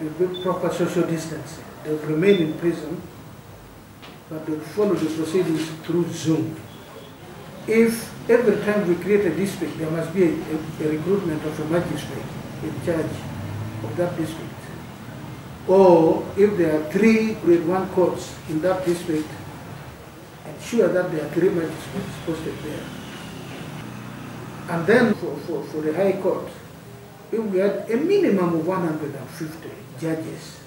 there will be proper social distancing. They will remain in prison, but they will follow the proceedings through Zoom. If every time we create a district, there must be a, a, a recruitment of a magistrate in charge of that district. Or if there are three grade one courts in that district, ensure that there are three magistrates posted there. And then for, for, for the High Court, we had a minimum of 150 judges,